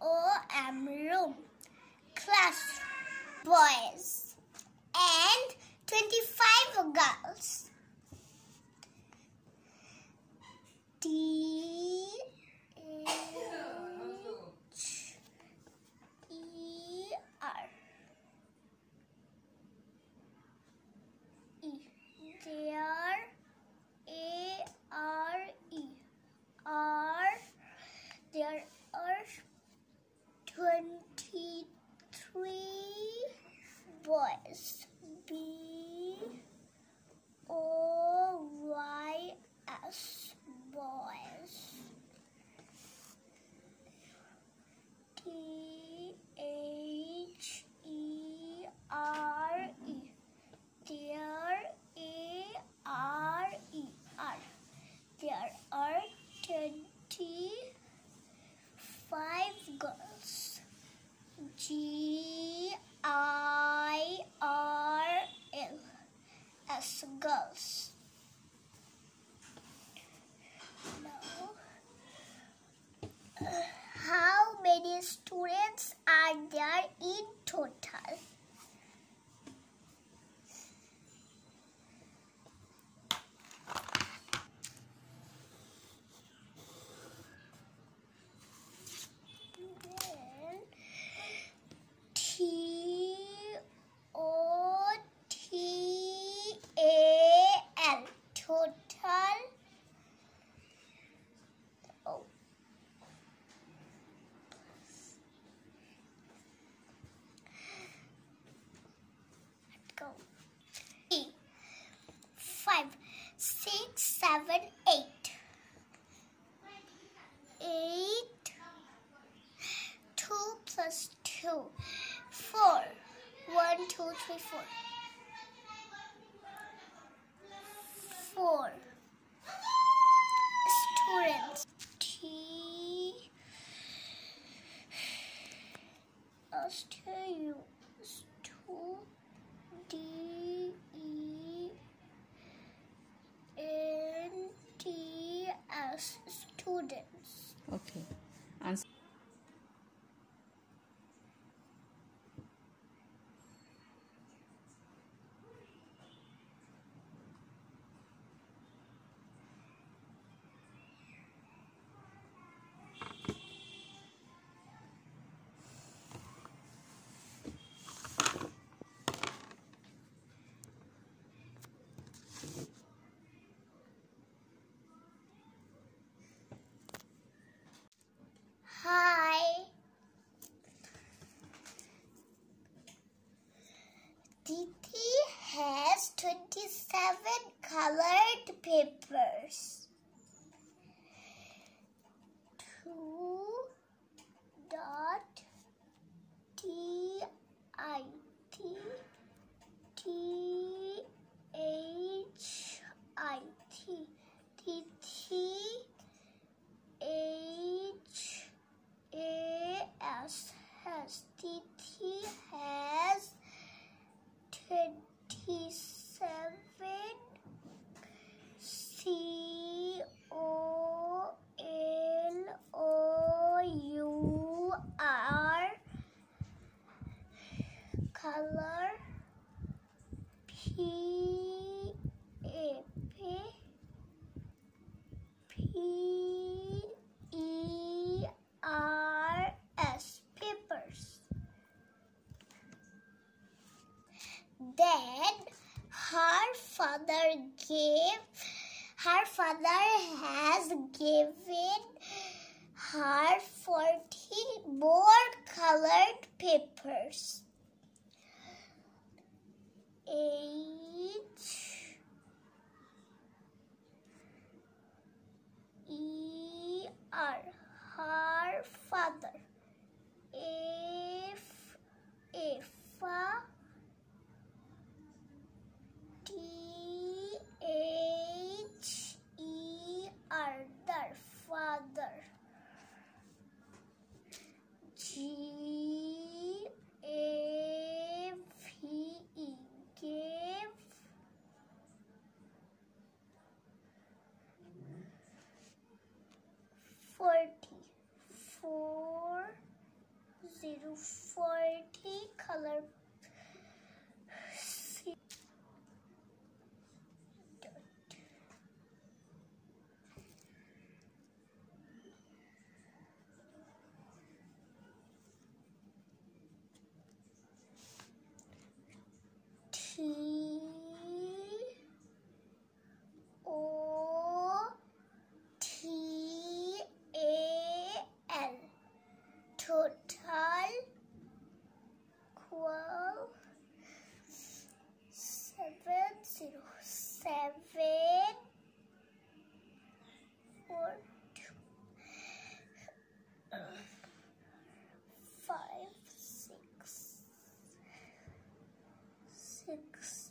O M room. Class boys and 25 girls. Tea boys. B O Y S. girls. two, three, four. Four. Students. T. Stu. Stu. Students. Okay. Answer. hep fee papers. Then her father gave her father has given her 40 more colored papers. H. E R. Her father. T O T A L. Total twelve seven zero seven four two five six sixty